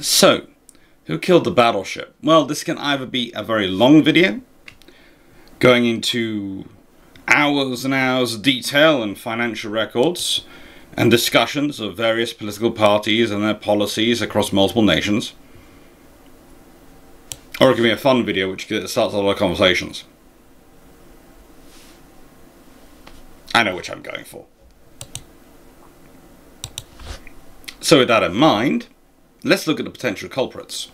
So, who killed the battleship? Well, this can either be a very long video, going into hours and hours of detail and financial records, and discussions of various political parties and their policies across multiple nations. Or it can be a fun video which starts a lot of conversations. I know which I'm going for. So with that in mind, let's look at the potential culprits.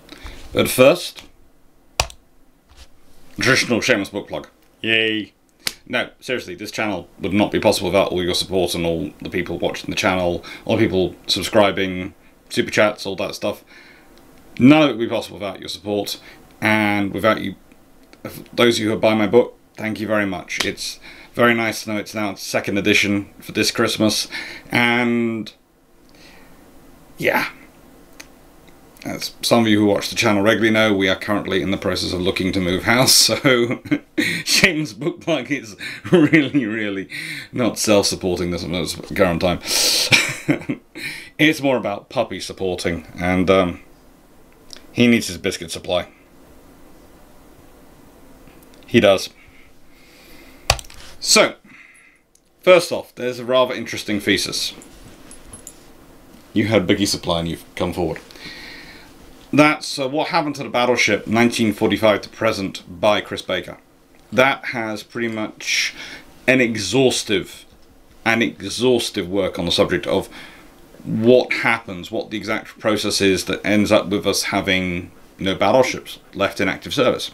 But first, traditional shameless book plug. Yay! No, seriously, this channel would not be possible without all your support and all the people watching the channel, all the people subscribing, super chats, all that stuff. None of it would be possible without your support, and without you, those of you who buy my book, thank you very much. It's very nice to know it's now second edition for this Christmas, and yeah. As some of you who watch the channel regularly know, we are currently in the process of looking to move house, so Shane's book plug is really, really not self-supporting this at current time. it's more about puppy supporting, and um, he needs his biscuit supply. He does. So, first off, there's a rather interesting thesis you had Biggie Supply and you've come forward. That's uh, what happened to the battleship 1945 to present by Chris Baker. That has pretty much an exhaustive, an exhaustive work on the subject of what happens, what the exact process is that ends up with us having no battleships left in active service.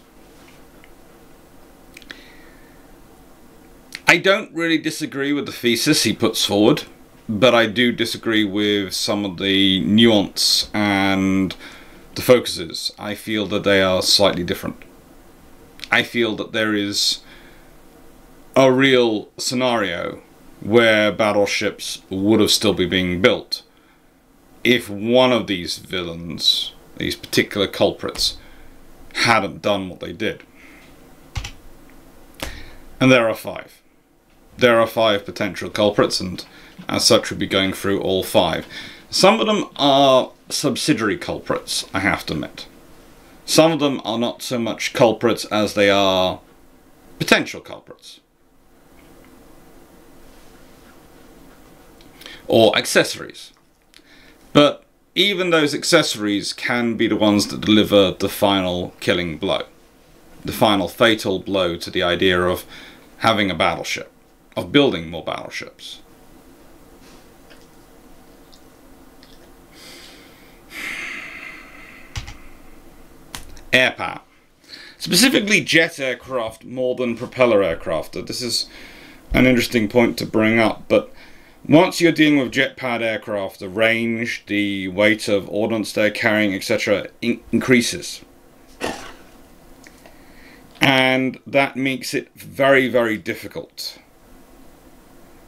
I don't really disagree with the thesis he puts forward but I do disagree with some of the nuance and the focuses. I feel that they are slightly different. I feel that there is a real scenario where battleships would have still be being built if one of these villains, these particular culprits, hadn't done what they did. And there are five. There are five potential culprits, and as such, we'll be going through all five. Some of them are subsidiary culprits, I have to admit. Some of them are not so much culprits as they are potential culprits. Or accessories. But even those accessories can be the ones that deliver the final killing blow. The final fatal blow to the idea of having a battleship, of building more battleships. Air power. Specifically jet aircraft more than propeller aircraft. This is an interesting point to bring up, but once you're dealing with jet-powered aircraft, the range, the weight of ordnance they're carrying, etc., in increases. And that makes it very, very difficult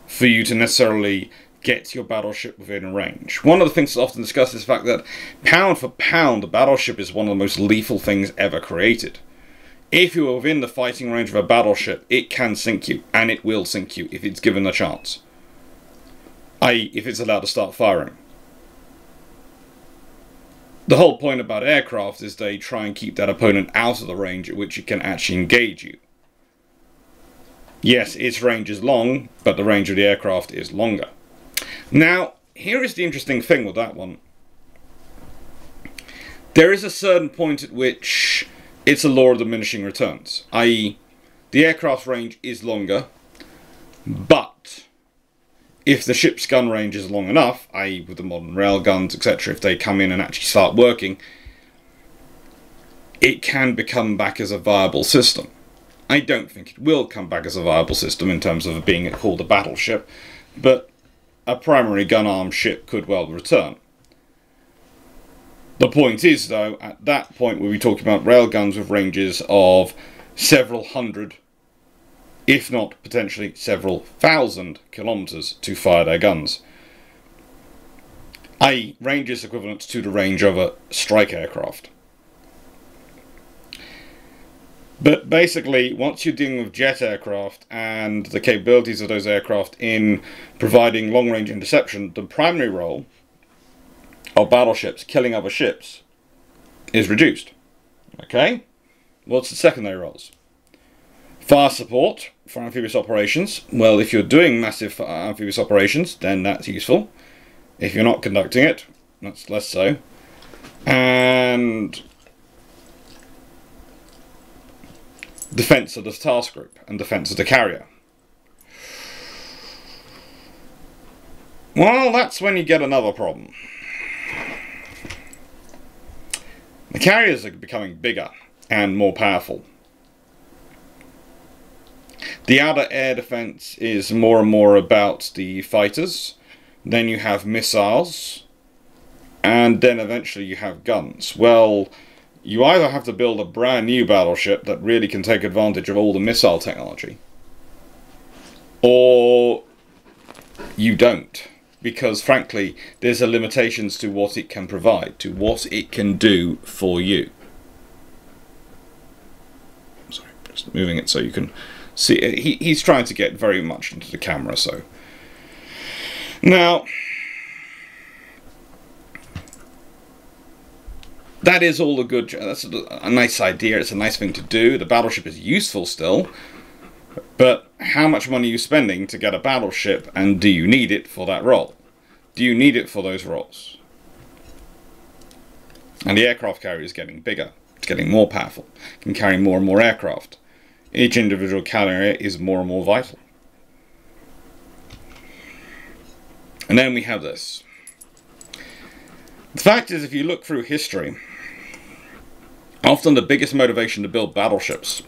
for you to necessarily get your battleship within range. One of the things that's often discussed is the fact that pound for pound, the battleship is one of the most lethal things ever created. If you are within the fighting range of a battleship, it can sink you, and it will sink you if it's given the chance. I.e., if it's allowed to start firing. The whole point about aircraft is they try and keep that opponent out of the range at which it can actually engage you. Yes, its range is long, but the range of the aircraft is longer. Now, here is the interesting thing with that one. There is a certain point at which it's a law of diminishing returns, i.e., the aircraft range is longer, but if the ship's gun range is long enough, i.e., with the modern rail guns, etc., if they come in and actually start working, it can become back as a viable system. I don't think it will come back as a viable system in terms of being called a battleship, but a primary gun-armed ship could well return. The point is, though, at that point we'll be talking about railguns with ranges of several hundred, if not potentially several thousand kilometres to fire their guns. i.e. ranges equivalent to the range of a strike aircraft. But basically, once you're dealing with jet aircraft and the capabilities of those aircraft in providing long range interception, the primary role of battleships killing other ships is reduced. Okay? What's the secondary roles? Fire support for amphibious operations. Well, if you're doing massive amphibious operations, then that's useful. If you're not conducting it, that's less so. And defense of the task group and defense of the carrier. Well, that's when you get another problem. The carriers are becoming bigger and more powerful. The outer air defense is more and more about the fighters. Then you have missiles. And then eventually you have guns. Well, you either have to build a brand new battleship that really can take advantage of all the missile technology. Or you don't because frankly there's a limitations to what it can provide to what it can do for you sorry just moving it so you can see. He, he's trying to get very much into the camera so now that is all a good that's a, a nice idea it's a nice thing to do the battleship is useful still but how much money are you spending to get a battleship and do you need it for that role? Do you need it for those roles? And the aircraft carrier is getting bigger. It's getting more powerful. It can carry more and more aircraft. Each individual carrier is more and more vital. And then we have this. The fact is, if you look through history, often the biggest motivation to build battleships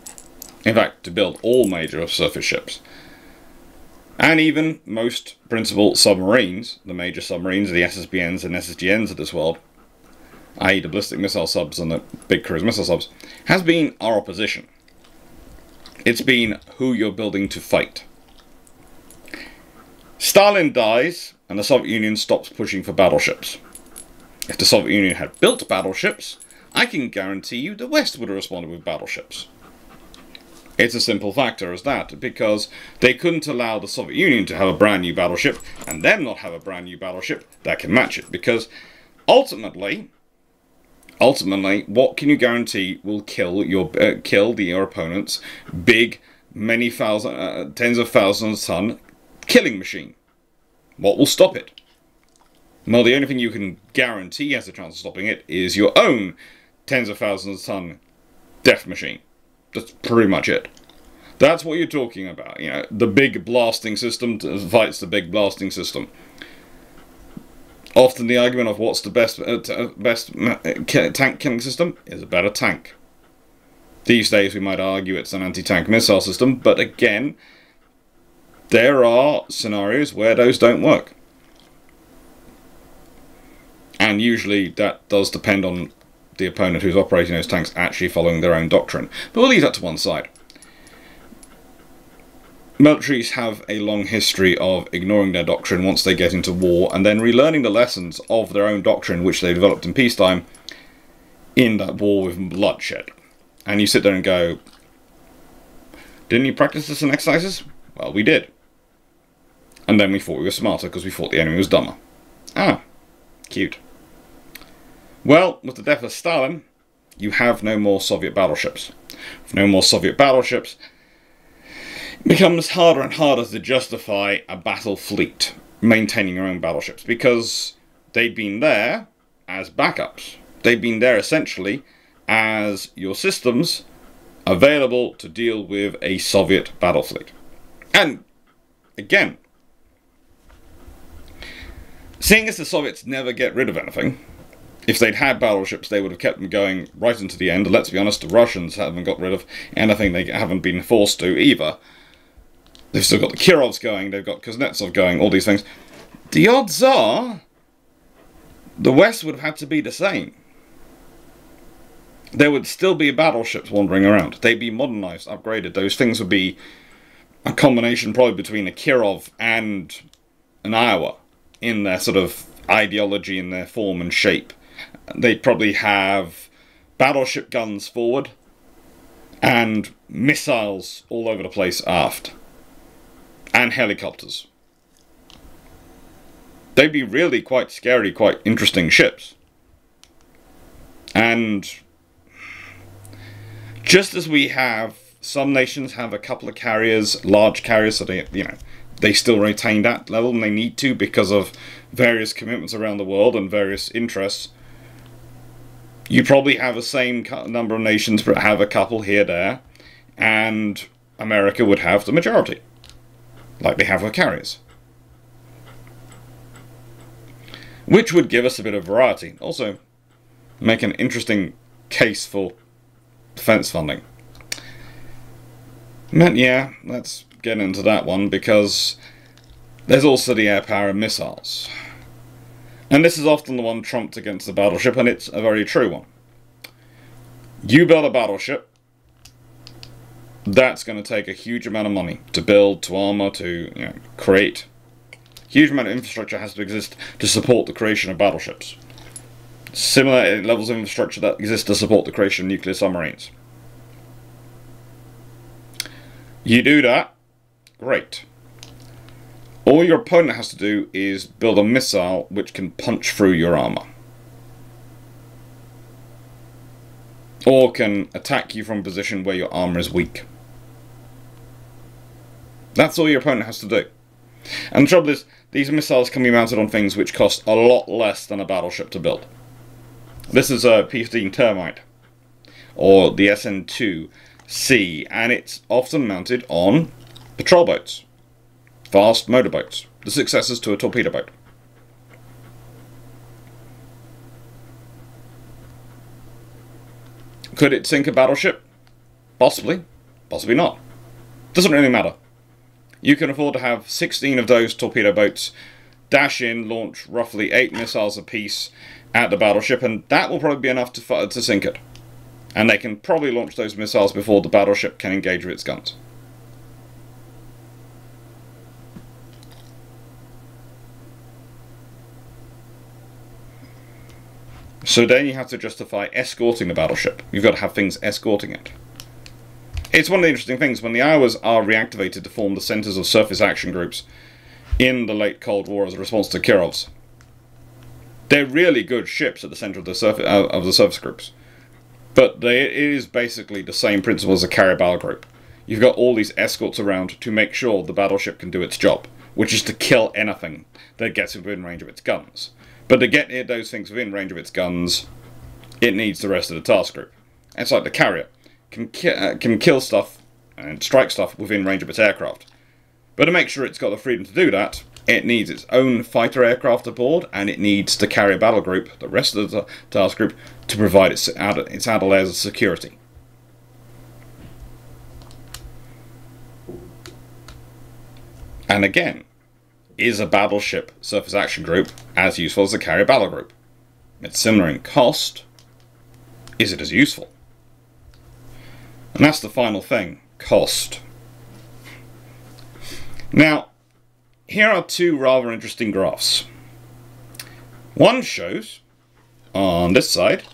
in fact, to build all major surface ships. And even most principal submarines, the major submarines, the SSBNs and SSGNs of this world, i.e. the ballistic missile subs and the big cruise missile subs, has been our opposition. It's been who you're building to fight. Stalin dies, and the Soviet Union stops pushing for battleships. If the Soviet Union had built battleships, I can guarantee you the West would have responded with battleships. It's a simple factor as that, because they couldn't allow the Soviet Union to have a brand new battleship and them not have a brand new battleship that can match it. Because ultimately, ultimately, what can you guarantee will kill your uh, kill the, your opponent's big, many thousand, uh, tens of thousands ton killing machine? What will stop it? Well, the only thing you can guarantee has a chance of stopping it is your own tens of thousands of ton death machine. That's pretty much it. That's what you're talking about. You know, the big blasting system fights the big blasting system. Often the argument of what's the best uh, uh best uh, tank killing system is a better tank. These days we might argue it's an anti-tank missile system, but again, there are scenarios where those don't work. And usually that does depend on the opponent who's operating those tanks actually following their own doctrine. But we'll leave that to one side. Militaries have a long history of ignoring their doctrine once they get into war and then relearning the lessons of their own doctrine which they developed in peacetime in that war with bloodshed. And you sit there and go, didn't you practice this in exercises? Well, we did. And then we thought we were smarter because we thought the enemy was dumber. Ah, cute. Well, with the death of Stalin, you have no more Soviet battleships. With no more Soviet battleships, it becomes harder and harder to justify a battle fleet maintaining your own battleships because they've been there as backups. They've been there essentially as your systems available to deal with a Soviet battle fleet. And again, seeing as the Soviets never get rid of anything, if they'd had battleships, they would have kept them going right into the end. Let's be honest, the Russians haven't got rid of anything they haven't been forced to either. They've still got the Kirovs going, they've got Kuznetsov going, all these things. The odds are the West would have had to be the same. There would still be battleships wandering around. They'd be modernized, upgraded. Those things would be a combination probably between a Kirov and an Iowa in their sort of ideology and their form and shape they'd probably have battleship guns forward and missiles all over the place aft and helicopters. They'd be really quite scary, quite interesting ships. And just as we have some nations have a couple of carriers, large carriers, so they you know they still retain that level and they need to because of various commitments around the world and various interests. You probably have the same number of nations, but have a couple here, there, and America would have the majority, like they have with carriers. Which would give us a bit of variety. Also, make an interesting case for defense funding. Yeah, let's get into that one because there's also the air power and missiles. And this is often the one trumped against the battleship, and it's a very true one. You build a battleship, that's going to take a huge amount of money to build, to armor, to you know, create. Huge amount of infrastructure has to exist to support the creation of battleships. Similar eh, levels of infrastructure that exist to support the creation of nuclear submarines. You do that, great. All your opponent has to do is build a missile which can punch through your armor. Or can attack you from a position where your armor is weak. That's all your opponent has to do. And the trouble is, these missiles can be mounted on things which cost a lot less than a battleship to build. This is a P-15 Termite, or the SS-N-2C, and it's often mounted on patrol boats, fast motorboats, the successors to a torpedo boat. Could it sink a battleship? Possibly. Possibly not. Doesn't really matter. You can afford to have 16 of those torpedo boats dash in, launch roughly 8 missiles apiece at the battleship, and that will probably be enough to, to sink it. And they can probably launch those missiles before the battleship can engage with its guns. So then you have to justify escorting the battleship. You've got to have things escorting it. It's one of the interesting things when the Iowas are reactivated to form the centers of surface action groups in the late Cold War as a response to Kirov's. They're really good ships at the center of the surface uh, of the surface groups, but they, it is basically the same principle as a carrier battle group. You've got all these escorts around to make sure the battleship can do its job, which is to kill anything that gets within range of its guns. But to get near those things within range of its guns, it needs the rest of the task group. It's like the carrier can, ki uh, can kill stuff and strike stuff within range of its aircraft. But to make sure it's got the freedom to do that, it needs its own fighter aircraft aboard, and it needs the carrier battle group, the rest of the task group, to provide its, its outer layers of security. And again, is a battleship surface action group as useful as a carrier battle group? It's similar in cost. Is it as useful? And that's the final thing, cost. Now, here are two rather interesting graphs. One shows, on this side,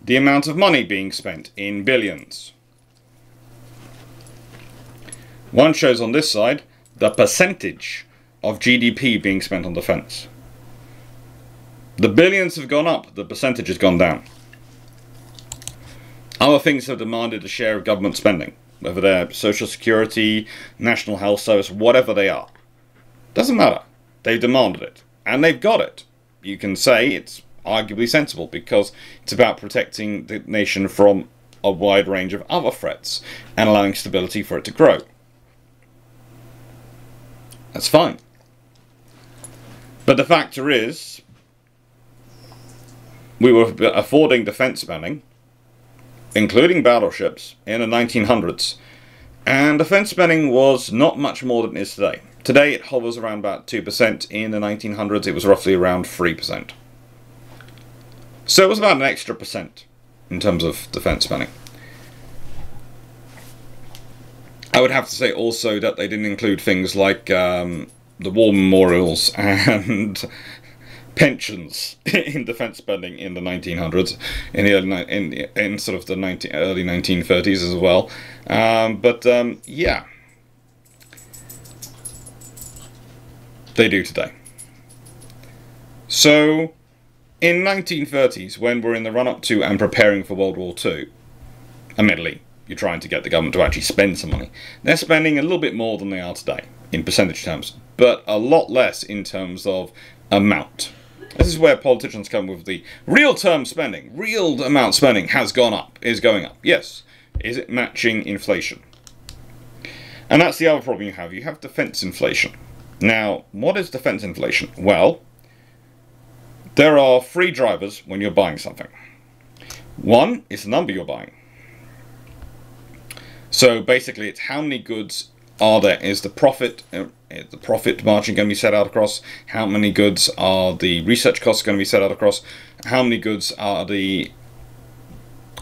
the amount of money being spent in billions. One shows on this side the percentage of GDP being spent on defence. The billions have gone up, the percentage has gone down. Other things have demanded a share of government spending, whether they're social security, national health service, whatever they are. Doesn't matter. They've demanded it. And they've got it. You can say it's arguably sensible because it's about protecting the nation from a wide range of other threats and allowing stability for it to grow. That's fine. But the factor is, we were affording defense spending including battleships, in the 1900s. And defense spending was not much more than it is today. Today it hovers around about 2%. In the 1900s it was roughly around 3%. So it was about an extra percent in terms of defense spending. I would have to say also that they didn't include things like um, the war memorials and pensions in defense spending in the 1900s, in the early in, in sort of the 19, early 1930s as well. Um, but um, yeah, they do today. So in 1930s, when we're in the run-up to and preparing for World War II, admittedly, you're trying to get the government to actually spend some money. They're spending a little bit more than they are today, in percentage terms, but a lot less in terms of amount. This is where politicians come with the real term spending. Real amount spending has gone up, is going up. Yes. Is it matching inflation? And that's the other problem you have. You have defense inflation. Now, what is defense inflation? Well, there are three drivers when you're buying something. One is the number you're buying. So basically, it's how many goods are there? Is the profit uh, Uh, the profit margin going to be set out across? How many goods are the research costs going to be set out across? How many goods are the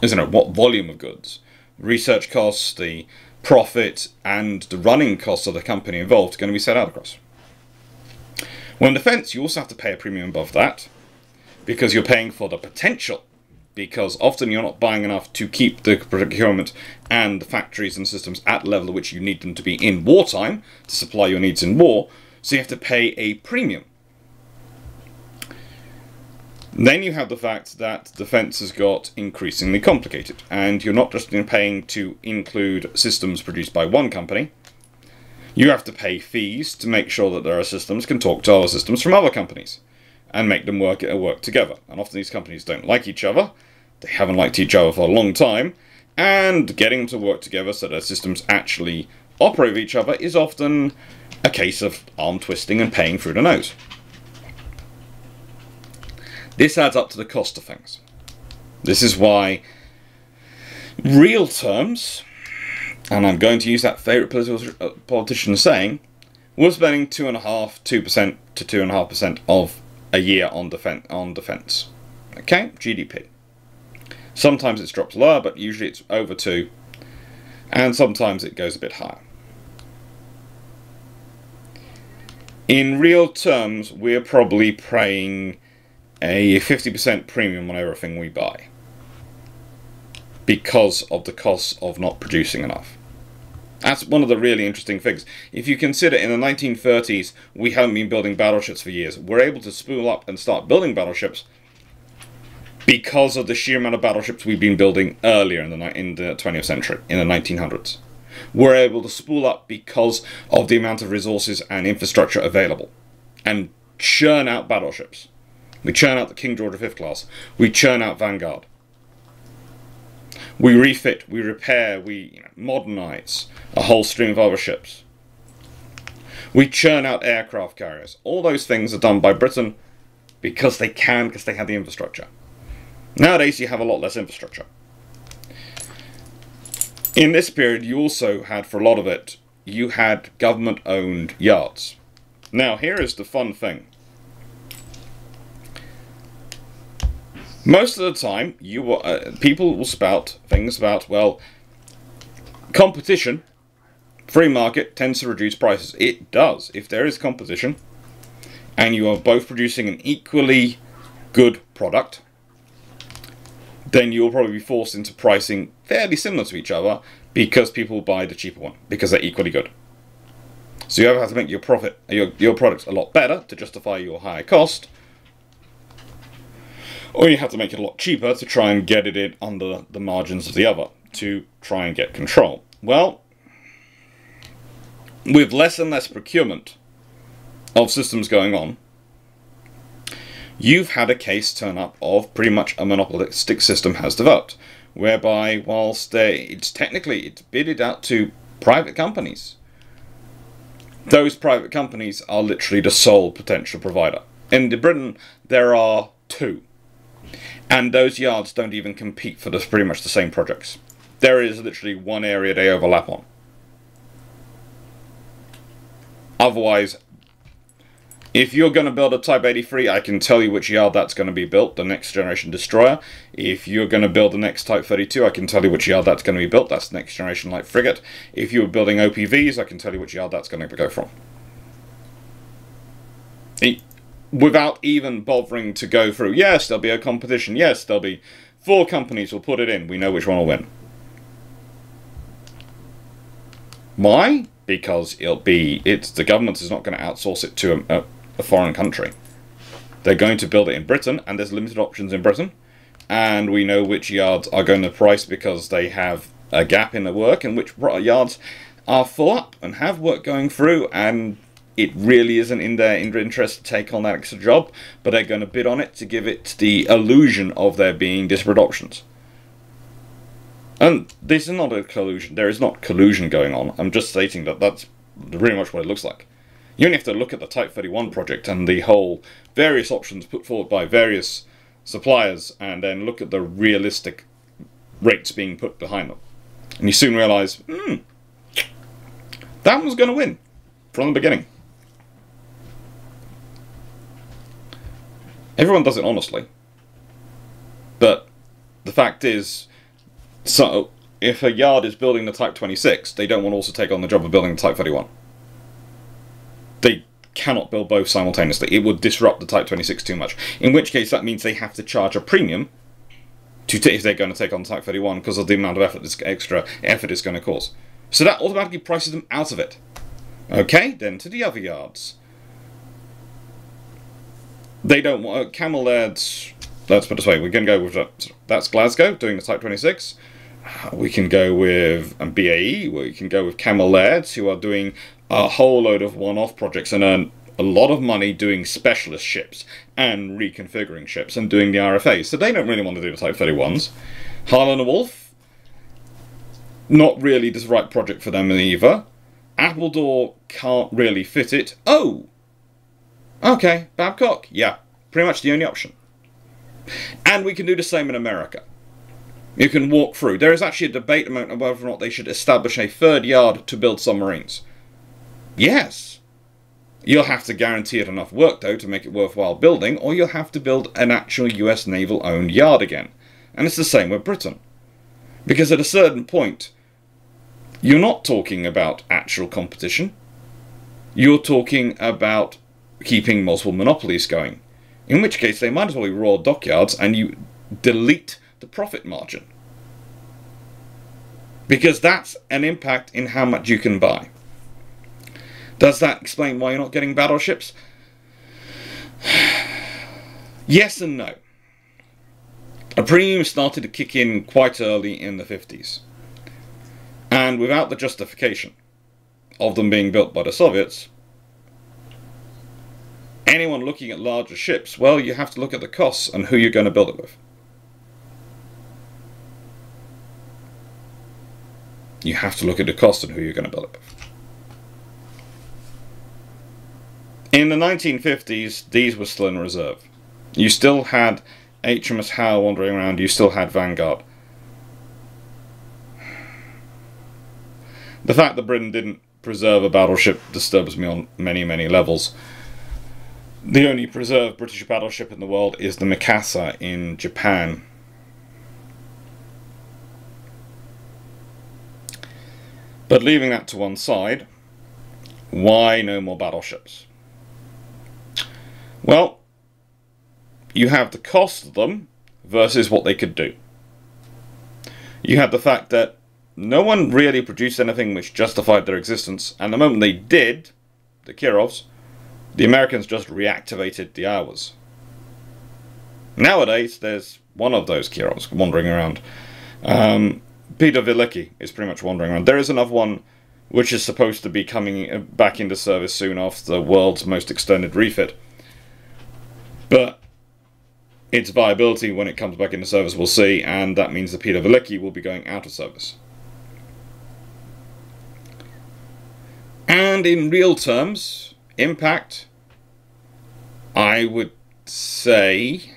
isn't it what volume of goods? Research costs, the profit, and the running costs of the company involved are going to be set out across. When defense, you also have to pay a premium above that because you're paying for the potential because often you're not buying enough to keep the procurement and the factories and systems at the level at which you need them to be in wartime to supply your needs in war, so you have to pay a premium. Then you have the fact that defense has got increasingly complicated, and you're not just paying to include systems produced by one company, you have to pay fees to make sure that there are systems can talk to other systems from other companies and make them work work together. And often these companies don't like each other. They haven't liked each other for a long time, and getting them to work together so their systems actually operate with each other is often a case of arm twisting and paying through the nose. This adds up to the cost of things. This is why real terms, and I'm going to use that favourite political uh, politician saying, we're spending two and a half, two percent to two and a half percent of a year on defense. On defense, okay, GDP. Sometimes it's dropped lower, but usually it's over two, and sometimes it goes a bit higher. In real terms, we're probably paying a 50% premium on everything we buy because of the costs of not producing enough. That's one of the really interesting things. If you consider in the 1930s, we haven't been building battleships for years. We're able to spool up and start building battleships because of the sheer amount of battleships we've been building earlier in the, in the 20th century, in the 1900s. We're able to spool up because of the amount of resources and infrastructure available and churn out battleships. We churn out the King George V class. We churn out Vanguard. We refit, we repair, we you know, modernize a whole stream of other ships. We churn out aircraft carriers. All those things are done by Britain because they can, because they have the infrastructure. Nowadays, you have a lot less infrastructure. In this period, you also had, for a lot of it, you had government-owned yards. Now, here is the fun thing. Most of the time, you will, uh, people will spout things about, well, competition, free market tends to reduce prices. It does. If there is competition, and you are both producing an equally good product, then you'll probably be forced into pricing fairly similar to each other because people buy the cheaper one because they're equally good. So you either have to make your profit your your product a lot better to justify your higher cost, or you have to make it a lot cheaper to try and get it in under the margins of the other to try and get control. Well, with less and less procurement of systems going on, you've had a case turn up of pretty much a monopolistic system has developed, whereby whilst they, it's technically it's bidded out to private companies, those private companies are literally the sole potential provider. In Britain, there are two, and those yards don't even compete for the, pretty much the same projects. There is literally one area they overlap on. Otherwise, if you're going to build a Type 83, I can tell you which yard that's going to be built, the next generation destroyer. If you're going to build the next Type 32, I can tell you which yard that's going to be built, that's the next generation light frigate. If you're building OPVs, I can tell you which yard that's going to go from. Without even bothering to go through, yes, there'll be a competition, yes, there'll be four companies will put it in, we know which one will win. Why? Because it'll be, it's the government is not going to outsource it to a, a a foreign country. They're going to build it in Britain, and there's limited options in Britain. And we know which yards are going to price because they have a gap in the work, and which yards are full up and have work going through, and it really isn't in their interest to take on that extra job, but they're going to bid on it to give it the illusion of there being disparate options. And this is not a collusion. There is not collusion going on. I'm just stating that that's pretty much what it looks like. You only have to look at the Type 31 project and the whole various options put forward by various suppliers and then look at the realistic rates being put behind them. And you soon realize, hmm, that one's going to win from the beginning. Everyone does it honestly. But the fact is, so if a yard is building the Type 26, they don't want to also take on the job of building the Type 31. Cannot build both simultaneously. It would disrupt the Type 26 too much. In which case, that means they have to charge a premium to if they're going to take on Type 31 because of the amount of effort this extra effort is going to cause. So that automatically prices them out of it. Okay, then to the other yards. They don't want uh, Cammell Laird's. Let's put it this way: we can go with that. That's Glasgow doing the Type 26. We can go with um, BAE. We can go with Cammell Laird's, who are doing a whole load of one-off projects and earn a lot of money doing specialist ships and reconfiguring ships and doing the RFAs. So they don't really want to do the Type 31s. Harland and Wolff, not really the right project for them either. Appledore can't really fit it. Oh! Okay, Babcock. Yeah, pretty much the only option. And we can do the same in America. You can walk through. There is actually a debate about whether or not they should establish a third yard to build submarines. Yes. You'll have to guarantee it enough work, though, to make it worthwhile building, or you'll have to build an actual US naval owned yard again. And it's the same with Britain. Because at a certain point, you're not talking about actual competition. You're talking about keeping multiple monopolies going. In which case, they might as well be raw dockyards and you delete the profit margin. Because that's an impact in how much you can buy. Does that explain why you're not getting battleships? yes and no. A premium started to kick in quite early in the 50s. And without the justification of them being built by the Soviets, anyone looking at larger ships, well, you have to look at the costs and who you're going to build it with. You have to look at the cost and who you're going to build it with. In the 1950s, these were still in reserve. You still had HMS Howe wandering around, you still had Vanguard. The fact that Britain didn't preserve a battleship disturbs me on many, many levels. The only preserved British battleship in the world is the Mikasa in Japan. But leaving that to one side, why no more battleships? Well, you have the cost of them versus what they could do. You have the fact that no one really produced anything which justified their existence, and the moment they did, the Kirovs, the Americans just reactivated the Iowas. Nowadays, there's one of those Kirovs wandering around. Um, Peter Veliky is pretty much wandering around. There is another one which is supposed to be coming uh, back into service soon after the world's most extended refit. But its viability when it comes back into service we'll see, and that means the Peter Veliky will be going out of service. And in real terms, impact, I would say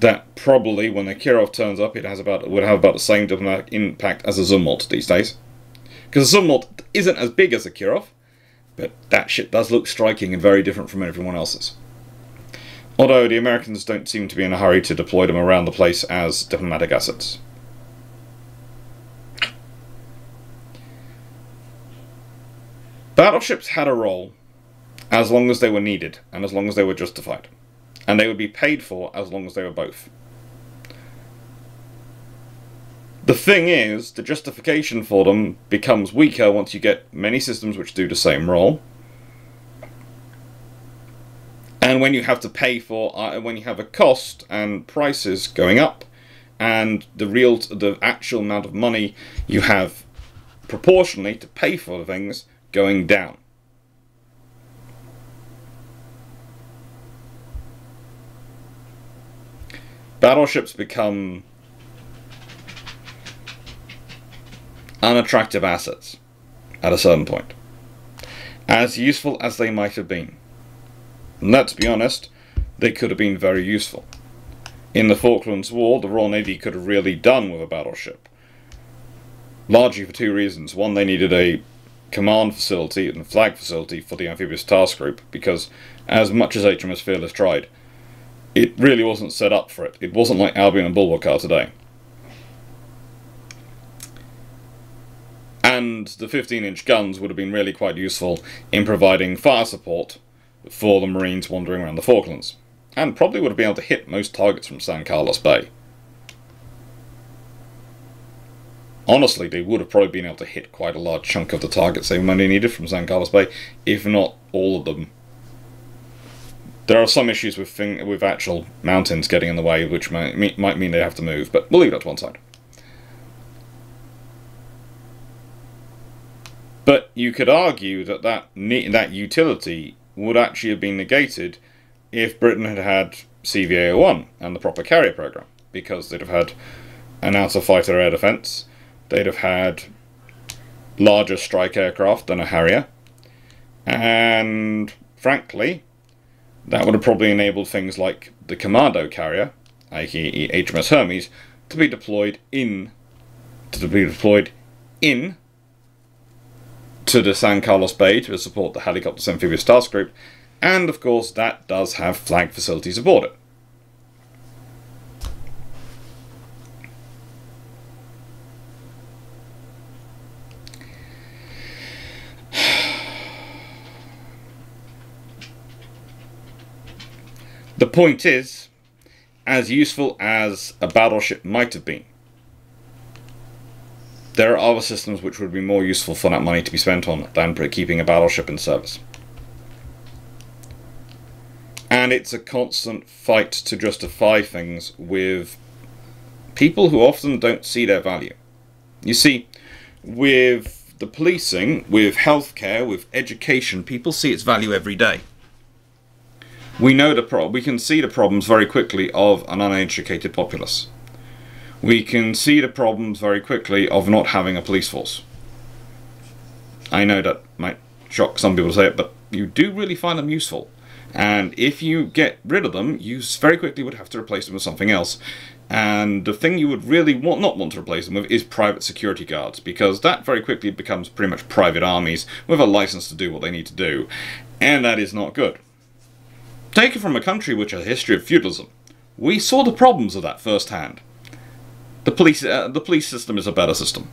that probably when the Kirov turns up, it has about would have about the same diplomatic impact as a Zumwalt these days. Because a Zumwalt isn't as big as a Kirov, but that shit does look striking and very different from everyone else's. Although the Americans don't seem to be in a hurry to deploy them around the place as diplomatic assets. Battleships had a role as long as they were needed and as long as they were justified. And they would be paid for as long as they were both. The thing is, the justification for them becomes weaker once you get many systems which do the same role. And when you have to pay for, uh, when you have a cost and prices going up, and the real, the actual amount of money you have proportionally to pay for things going down. Battleships become unattractive assets at a certain point, as useful as they might have been. And let's be honest, they could have been very useful. In the Falklands War, the Royal Navy could have really done with a battleship. Largely for two reasons. One, they needed a command facility and flag facility for the amphibious task group, because as much as HMS Fearless tried, it really wasn't set up for it. It wasn't like Albion and Bulwark are today. And the 15 inch guns would have been really quite useful in providing fire support for the Marines wandering around the Falklands, and probably would have been able to hit most targets from San Carlos Bay. Honestly, they would have probably been able to hit quite a large chunk of the targets they might have needed from San Carlos Bay, if not all of them. There are some issues with thing, with actual mountains getting in the way, which might, might mean they have to move, but we'll leave that to one side. But you could argue that that, that utility would actually have been negated if Britain had had CVA-01 and the proper carrier program, because they'd have had an outer fighter air defence, they'd have had larger strike aircraft than a Harrier, and frankly, that would have probably enabled things like the Commando carrier, i.e. HMS Hermes, to be deployed in to be deployed in to the San Carlos Bay to support the Helicopters Amphibious Task Group, and of course that does have flag facilities aboard it. The point is, as useful as a battleship might have been, there are other systems which would be more useful for that money to be spent on than keeping a battleship in service. And it's a constant fight to justify things with people who often don't see their value. You see, with the policing, with healthcare, with education, people see its value every day. We know the pro we can see the problems very quickly of an uneducated populace we can see the problems very quickly of not having a police force. I know that might shock some people to say it, but you do really find them useful. And if you get rid of them, you very quickly would have to replace them with something else. And the thing you would really want, not want to replace them with is private security guards, because that very quickly becomes pretty much private armies with a license to do what they need to do. And that is not good. Take it from a country which has a history of feudalism. We saw the problems of that firsthand. The police, uh, the police system is a better system.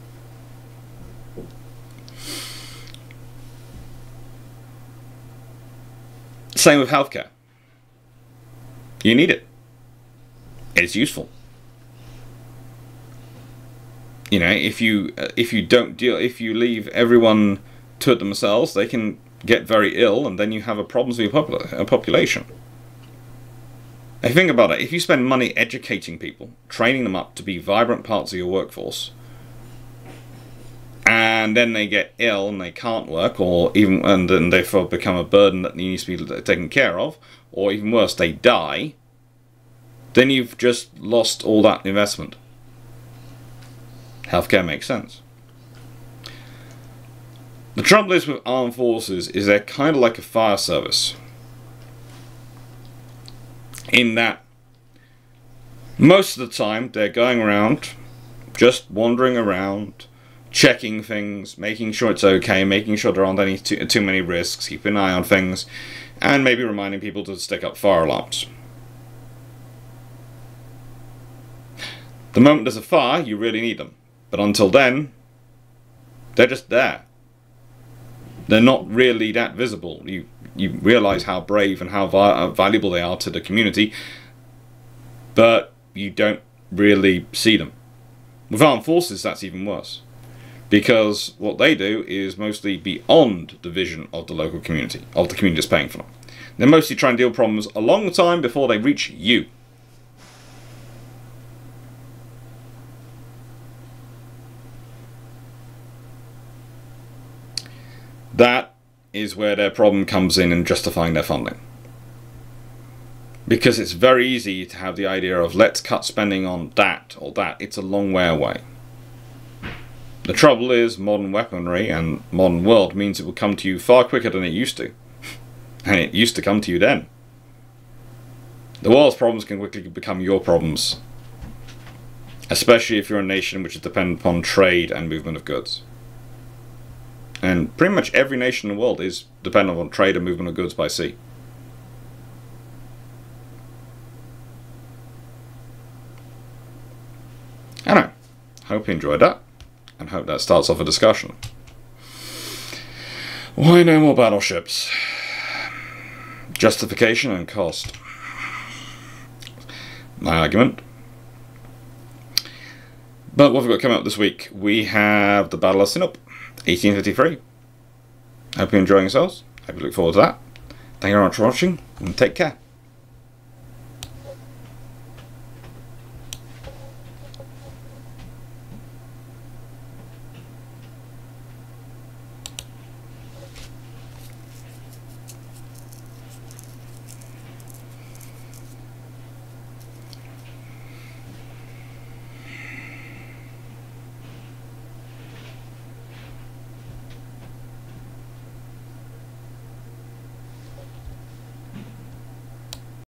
Same with healthcare. You need it. It's useful. You know, if you uh, if you don't deal, if you leave everyone to themselves, they can get very ill, and then you have a problems with your popula population. If you think about it, if you spend money educating people, training them up to be vibrant parts of your workforce, and then they get ill and they can't work, or even and then therefore become a burden that needs to be taken care of, or even worse, they die, then you've just lost all that investment. Healthcare makes sense. The trouble is with armed forces is they're kind of like a fire service in that most of the time they're going around, just wandering around, checking things, making sure it's okay, making sure there aren't any too, too many risks, keeping an eye on things, and maybe reminding people to stick up fire alarms. The moment there's a fire, you really need them. But until then, they're just there. They're not really that visible. You you realize how brave and how uh, valuable they are to the community, but you don't really see them. With armed forces, that's even worse. Because what they do is mostly beyond the vision of the local community, of the community that's paying for them. They mostly try and deal problems a long time before they reach you. That is where their problem comes in in justifying their funding. Because it's very easy to have the idea of let's cut spending on that or that. It's a long way away. The trouble is, modern weaponry and modern world means it will come to you far quicker than it used to. and it used to come to you then. The world's problems can quickly become your problems. Especially if you're a nation which is dependent upon trade and movement of goods. And pretty much every nation in the world is dependent on trade and movement of goods by sea. Know. Hope you enjoyed that, and hope that starts off a discussion. Why no more battleships? Justification and cost. My argument. But what have we got coming up this week? We have the Battle of Sinop, 1853. Hope you're enjoying yourselves. Hope you look forward to that. Thank you very much for watching, and take care.